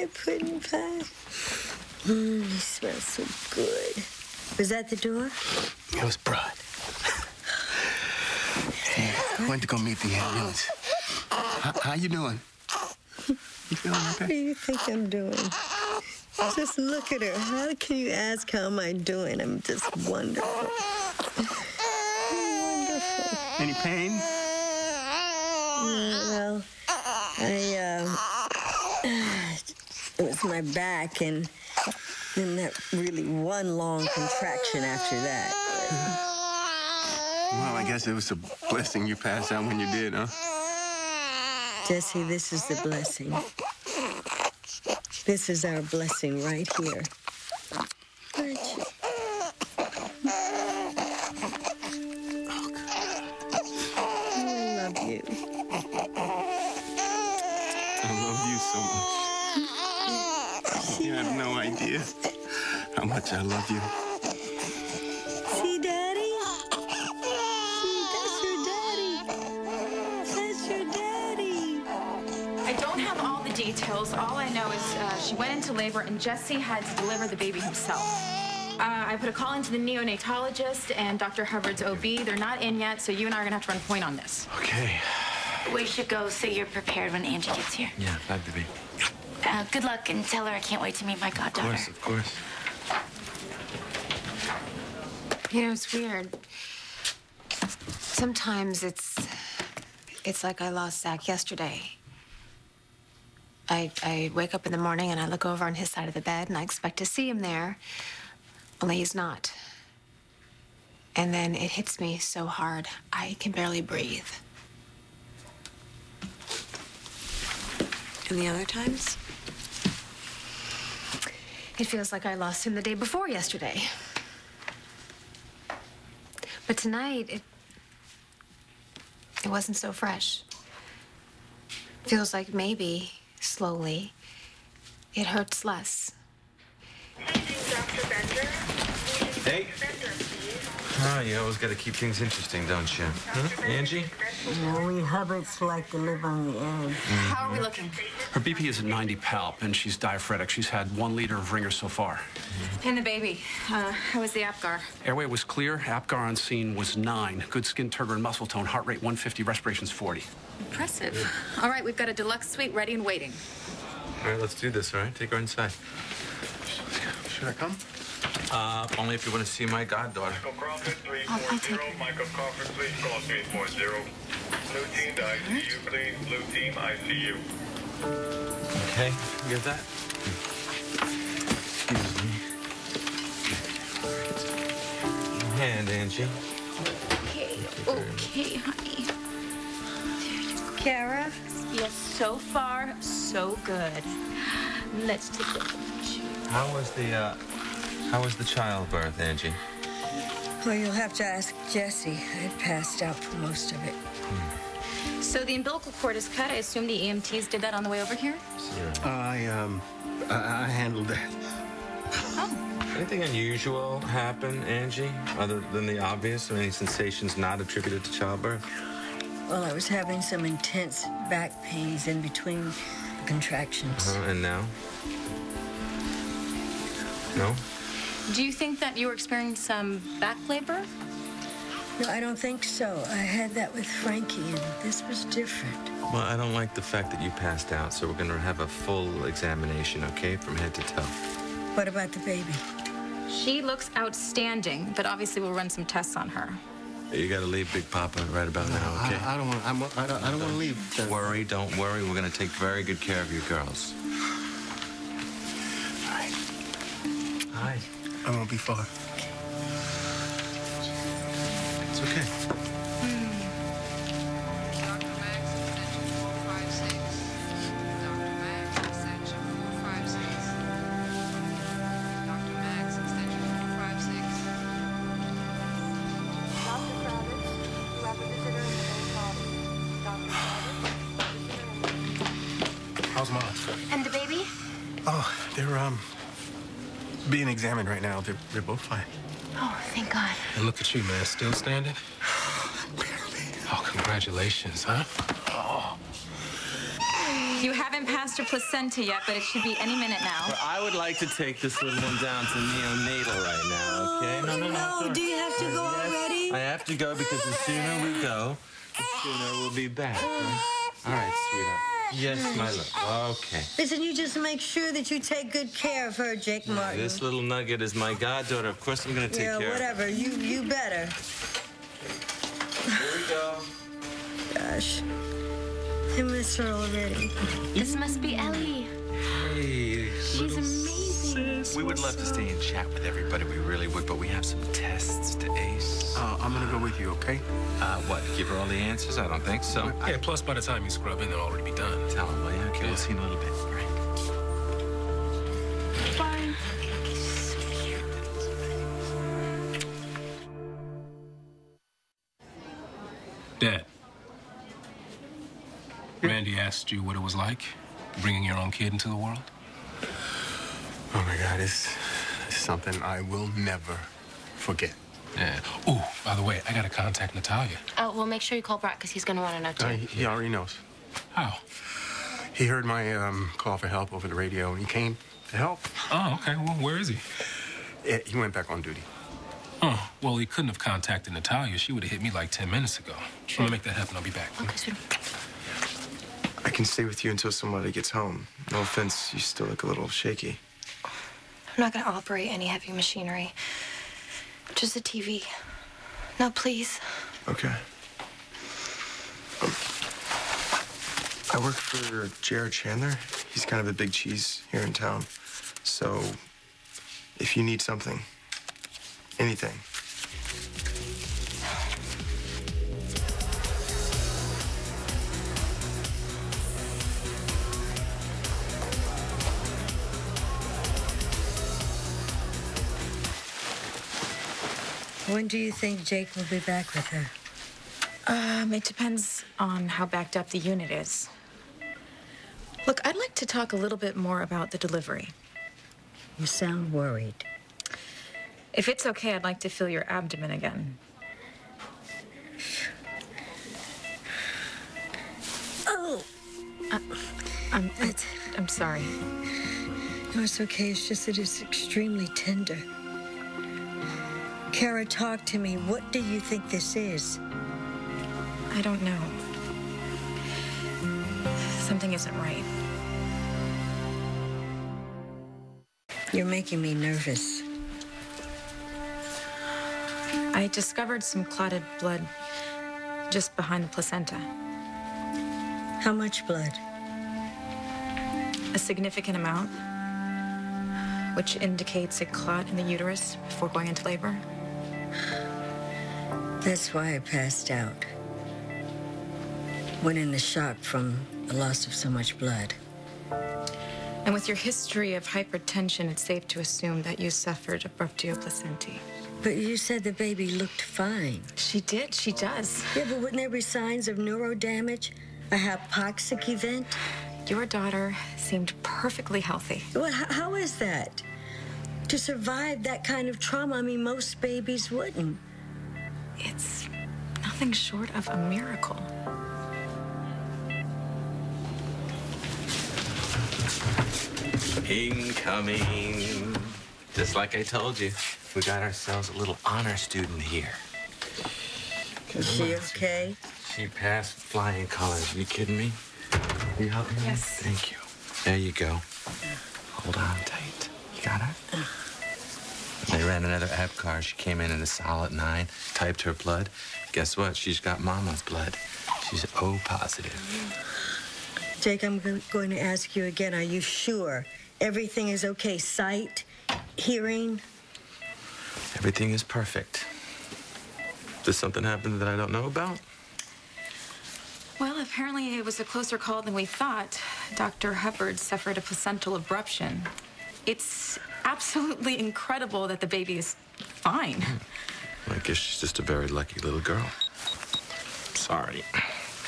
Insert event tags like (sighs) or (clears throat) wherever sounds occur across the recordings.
my pudding pie. Mmm, you smell so good. Was that the door? It was Brad. I went to go meet the ambulance. How, how you doing? You feeling What okay? do you think I'm doing? Just look at her. How can you ask how am I doing? I'm just wonderful. wonderful. Any pain? Mm, Well, I, um, it was my back and then that really one long contraction after that. Well, I guess it was a blessing you passed out when you did, huh? Jesse, this is the blessing. This is our blessing right here. I love you. I love you so much. Have no idea how much I love you. See, Daddy? See, that's your daddy. That's your daddy. I don't have all the details. All I know is uh, she went into labor and Jesse had to deliver the baby himself. Uh, I put a call into the neonatologist and Dr. Hubbard's OB. They're not in yet, so you and I are gonna have to run point on this. Okay. We should go so you're prepared when Angie gets here. Yeah, bye, baby. Uh, good luck and tell her I can't wait to meet my goddaughter. Of goddaughter. course, of course. You know, it's weird. Sometimes it's it's like I lost Zach yesterday. I I wake up in the morning and I look over on his side of the bed and I expect to see him there. Only he's not. And then it hits me so hard I can barely breathe. And the other times? It feels like I lost him the day before yesterday. But tonight, it it wasn't so fresh. Feels like maybe slowly it hurts less. Hey. Oh, you always got to keep things interesting, don't you? Huh? Angie? No, we Hubbards like to live on the edge. How are we looking? Her BP is at 90 palp, and she's diaphoretic. She's had one liter of ringer so far. And the baby. Uh, how was the Apgar? Airway was clear. Apgar on scene was 9. Good skin turgor and muscle tone. Heart rate 150. Respirations 40. Impressive. All right, we've got a deluxe suite ready and waiting. All right, let's do this, all right? Take her inside. Should I come? Uh, only if you want to see my goddaughter. Michael Crawford, I'll- I'll take 340. Michael Crawford, please call 340. Blue team to ICU, please. Blue team ICU. Okay, you get that? Excuse me. Your hand, Angie. Okay, okay, honey. Cara? Yes, so far, so good. Let's take a look at you. How was the, uh, how was the childbirth, Angie? Well, you'll have to ask Jesse. I passed out for most of it. So the umbilical cord is cut. I assume the EMTs did that on the way over here? I, um, I, I handled that. Oh. Anything unusual happen, Angie, other than the obvious? Any sensations not attributed to childbirth? Well, I was having some intense back pains in between the contractions. Uh, and now? No? Do you think that you were experiencing some back labor? No, I don't think so. I had that with Frankie, and this was different. Well, I don't like the fact that you passed out, so we're gonna have a full examination, okay, from head to toe. What about the baby? She looks outstanding, but obviously we'll run some tests on her. You gotta leave Big Papa right about now, okay? I, I don't want. I'm, I don't. I don't want to leave. Don't worry, don't worry. We're gonna take very good care of you girls. I won't be far. It's okay. Dr. Max, extension 456. Dr. Max, extension 456. Dr. Max, extension 456. How's mom? And the baby? Oh, they're um being examined right now. They're they're both fine. Oh, thank God. And look at you, man, still standing? (sighs) Barely. Oh, congratulations, huh? Oh. You haven't passed your placenta yet, but it should be any minute now. Well, I would like to take this little one down to neonatal right now, okay? Oh, no, no, no. No, do you have to go already? I have to go because the sooner we go, the sooner we'll be back. right? All right, sweetheart. Yes, my love. Okay. Listen, you just make sure that you take good care of her, Jake Martin. This little nugget is my goddaughter. Of course, I'm gonna take yeah, care of whatever. You you better. Here we go. Gosh, I miss her already. This must be Ellie. Hey, We would love to stay and chat with everybody, we really would, but we have some tests to ace. Uh, I'm gonna go with you, okay? Uh, what? Give her all the answers? I don't think so. Yeah, plus by the time you scrub in, they'll already be done. Tell him, will you? Okay, we'll see in a little bit. All right. Bye. Dad. Randi asked you what it was like bringing your own kid into the world. Oh my God, it's, it's something I will never forget. Yeah. Oh, by the way, I gotta contact Natalia. Oh, well, make sure you call Brot because he's going to want to know too. Uh, he, he already knows. How? He heard my um, call for help over the radio, and he came to help. Oh, okay. Well, where is he? Eh, He went back on duty. Oh, well, he couldn't have contacted Natalia. She would have hit me like 10 minutes ago. Just want to make that happen. I'll be back. Okay, sweetie. I can stay with you until somebody gets home. No offense, you still look a little shaky. I'm not going to operate any heavy machinery. Just a TV. No, please. Okay. Um, I work for J.R. Chandler. He's kind of a big cheese here in town. So, if you need something, anything, When do you think Jake will be back with her? Um, it depends on how backed up the unit is. Look, I'd like to talk a little bit more about the delivery. You sound worried. If it's okay, I'd like to feel your abdomen again. Oh, I'm, I'm, I'm sorry. no, it's okay. It's just that it's extremely tender. Cara, talk to me. What do you think this is? I don't know. Something isn't right. You're making me nervous. I discovered some clotted blood just behind the placenta. How much blood? A significant amount, which indicates a clot in the uterus before going into labor. That's why I passed out. Went into shock from the loss of so much blood. And with your history of hypertension, it's safe to assume that you suffered abruptio placentae. But you said the baby looked fine. She did. She does. Yeah, but wouldn't there be signs of neurodamage? A hypoxic event? Your daughter seemed perfectly healthy. Well, h- how is that? To survive that kind of trauma, I mean, most babies wouldn't. It's nothing short of a miracle. Incoming. Just like I told you, we got ourselves a little honor student here. Is she okay? She passed flying colors. you kidding me? Are you helping me? Yes. Thank you. There you go. Hold on tight. You got her? They ran another Apgar. She came in at a solid nine, typed her blood. Guess what? She's got mama's blood. She's O positive. Jake, I'm going to ask you again. Are you sure everything is okay? Sight, hearing? Everything is perfect. Did something happen that I don't know about? Well, apparently it was a closer call than we thought. Dr. Hubbard suffered a placental abruption. It's absolutely incredible that the baby is fine. I guess she's just a very lucky little girl. Sorry.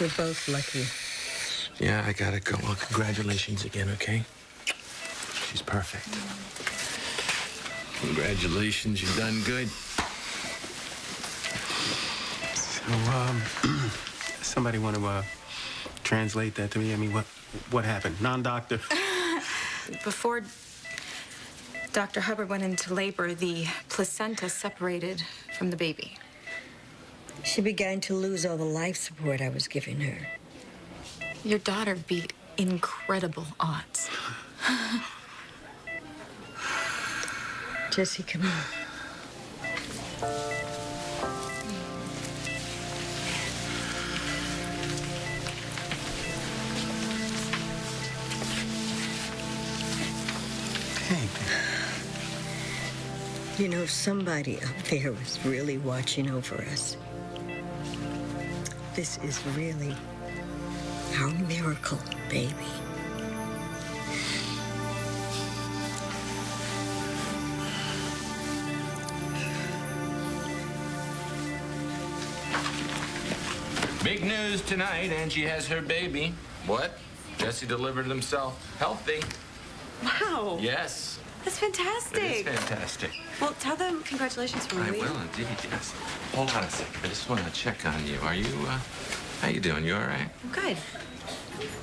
We're both lucky. Yeah, I gotta go. Well, congratulations again, okay? She's perfect. Congratulations, you've done good. So, um, (clears throat) somebody want to uh, translate that to me? I mean, what What happened? Non-doctor? (laughs) Before Dr. Hubbard went into labor, the placenta separated from the baby. She began to lose all the life support I was giving her. Your daughter beat incredible odds. (sighs) Jesse, come on. You know, somebody up there was really watching over us. This is really our miracle, baby. Big news tonight. Angie has her baby. What? Jesse delivered himself. Healthy. Wow. Yes. That's fantastic. It is fantastic. Well, tell them congratulations for me. I will indeed, yes. Hold on a second. I just want to check on you. Are you, uh, how you doing? You all right? I'm Good.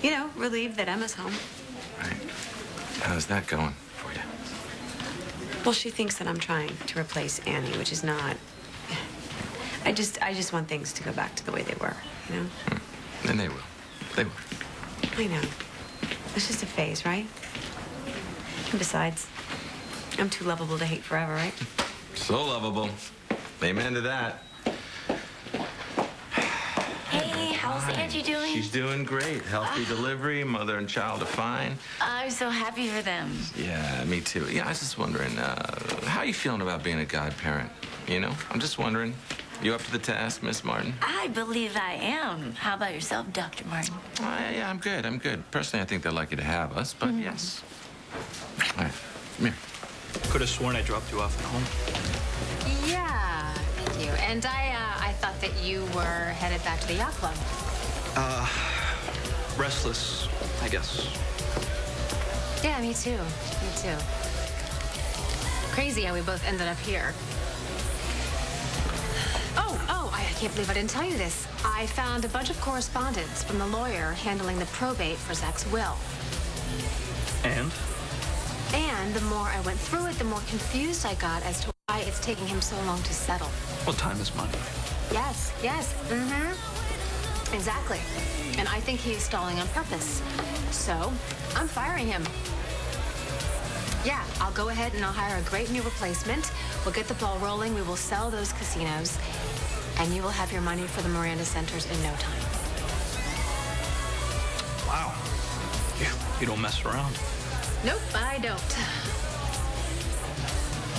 You know, relieved that Emma's home. Right. How's that going for you? Well, she thinks that I'm trying to replace Annie, which is not. I just, I just want things to go back to the way they were. You know. And they will. They will. I know. It's just a phase, right? And besides, I'm too lovable to hate forever, right? So lovable. Amen to that. Hey, how's Angie doing? She's doing great. Healthy ah. delivery. Mother and child are fine. I'm so happy for them. Yeah, me too. Yeah, I was just wondering, uh, how you feeling about being a godparent? You know, I'm just wondering. You up to the task, Miss Martin? I believe I am. How about yourself, Dr. Martin? Oh, yeah, yeah, I'm good. I'm good. Personally, I think they're lucky to have us, but mm-hmm. yes. All right, come here. Could have sworn I dropped you off at home. Yeah, thank you. And I, uh, I thought that you were headed back to the yacht club. Uh, restless, I guess. Yeah, me too. Me too. Crazy how we both ended up here. Oh, oh, I can't believe I didn't tell you this. I found a bunch of correspondence from the lawyer handling the probate for Zach's will. And? And the more I went through it, the more confused I got as to why it's taking him so long to settle. Well, time is money. Yes, yes, mm-hmm. Exactly. And I think he's stalling on purpose. So, I'm firing him. Yeah, I'll go ahead and I'll hire a great new replacement. We'll get the ball rolling. We will sell those casinos. And you will have your money for the Miranda Centers in no time. Wow. You, you don't mess around. Nope, I don't.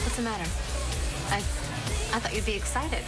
What's the matter? I, I thought you'd be excited.